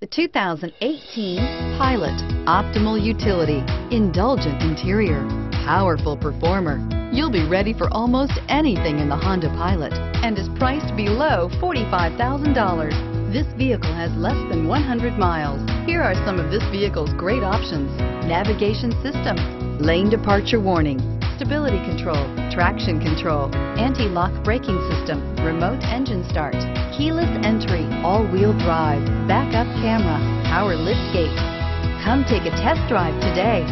The 2018 Pilot. Optimal utility, indulgent interior, powerful performer. You'll be ready for almost anything in the Honda Pilot and is priced below $45,000. This vehicle has less than 100 miles. Here are some of this vehicle's great options. Navigation system, lane departure warning, stability control, traction control, anti-lock braking system, remote engine start, keyless entry, all-wheel drive, backup camera, power liftgate. Come take a test drive today.